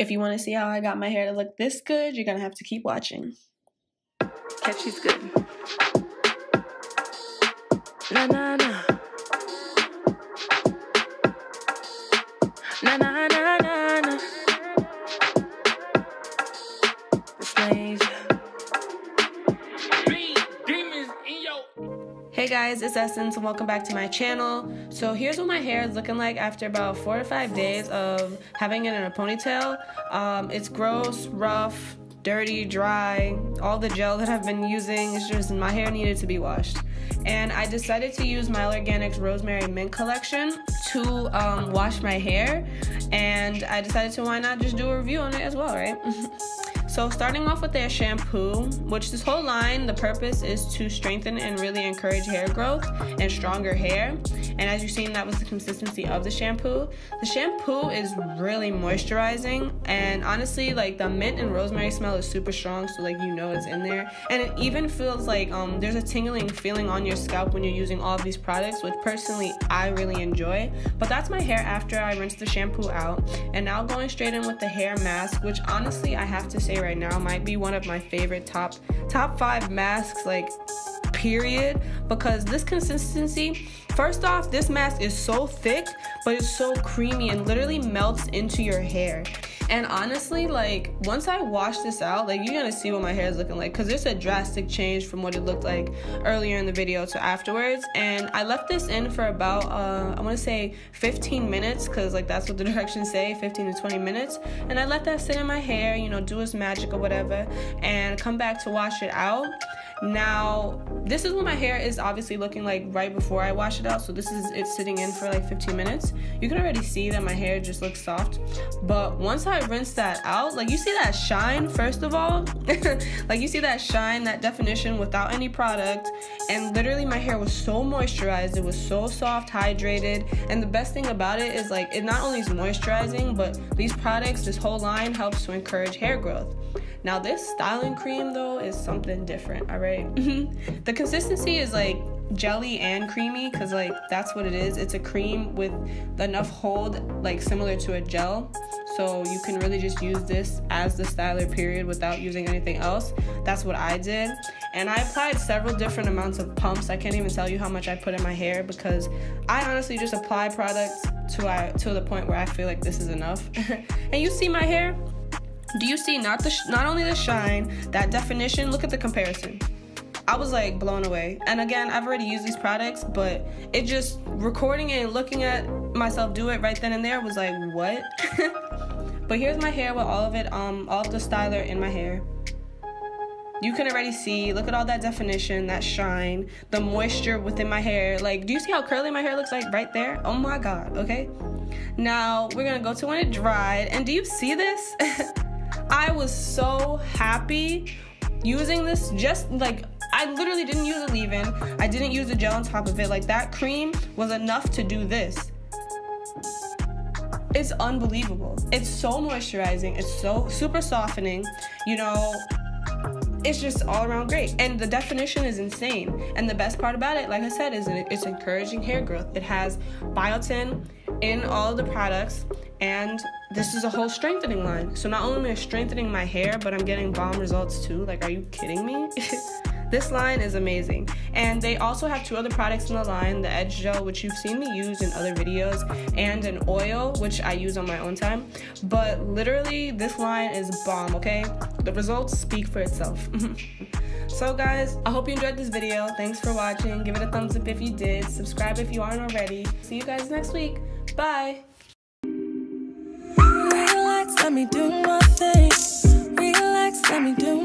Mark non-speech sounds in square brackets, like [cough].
If you want to see how I got my hair to look this good, you're going to have to keep watching. Catchy's good. Na na na. Na na na na na. Guys, it's Essence and welcome back to my channel. So here's what my hair is looking like after about four to five days of having it in a ponytail. Um, it's gross, rough, dirty, dry. All the gel that I've been using, it's just my hair needed to be washed. And I decided to use Mielle Organics Rosemary Mint Collection to um, wash my hair. And I decided to why not just do a review on it as well, right? [laughs] So starting off with their shampoo, which this whole line, the purpose is to strengthen and really encourage hair growth and stronger hair. And as you've seen, that was the consistency of the shampoo. The shampoo is really moisturizing and honestly, like the mint and rosemary smell is super strong, so like you know it's in there. And it even feels like um, there's a tingling feeling on your scalp when you're using all of these products, which personally I really enjoy. But that's my hair after I rinse the shampoo out. And now going straight in with the hair mask, which honestly I have to say right now might be one of my favorite top top five masks like period. Because this consistency first off this mask is so thick but it's so creamy and literally melts into your hair and honestly, like once I wash this out, like you're gonna see what my hair is looking like because it's a drastic change from what it looked like earlier in the video to afterwards. And I left this in for about uh, I want to say 15 minutes because like that's what the [laughs] directions say, 15 to 20 minutes. And I let that sit in my hair, you know, do its magic or whatever, and come back to wash it out. Now, this is what my hair is obviously looking like right before I wash it out. So this is it sitting in for like 15 minutes. You can already see that my hair just looks soft. But once I rinse that out, like you see that shine first of all. [laughs] like you see that shine, that definition without any product. And literally my hair was so moisturized. It was so soft, hydrated. And the best thing about it is like it not only is moisturizing, but these products, this whole line helps to encourage hair growth. Now, this styling cream though is something different, all right? [laughs] the consistency is like jelly and creamy because like that's what it is. It's a cream with enough hold, like similar to a gel. So you can really just use this as the styler period without using anything else. That's what I did. And I applied several different amounts of pumps. I can't even tell you how much I put in my hair because I honestly just apply products to I to the point where I feel like this is enough. [laughs] and you see my hair? Do you see not the not only the shine, that definition? Look at the comparison. I was like blown away. And again, I've already used these products, but it just recording it and looking at myself do it right then and there was like, what? [laughs] but here's my hair with all of it, um, all of the styler in my hair. You can already see, look at all that definition, that shine, the moisture within my hair. Like, do you see how curly my hair looks like right there? Oh my god, okay? Now, we're gonna go to when it dried. And do you see this? [laughs] I was so happy using this just like I literally didn't use a leave-in. I didn't use a gel on top of it. Like that cream was enough to do this. It's unbelievable. It's so moisturizing. It's so super softening. You know, it's just all around great. And the definition is insane. And the best part about it, like I said, is it's encouraging hair growth. It has biotin in all the products and this is a whole strengthening line. So not only am I strengthening my hair, but I'm getting bomb results too. Like, are you kidding me? [laughs] this line is amazing. And they also have two other products in the line, the Edge Gel, which you've seen me use in other videos, and an oil, which I use on my own time. But literally, this line is bomb, okay? The results speak for itself. [laughs] so guys, I hope you enjoyed this video. Thanks for watching. Give it a thumbs up if you did. Subscribe if you aren't already. See you guys next week. Bye let me do my thing. Relax, let me do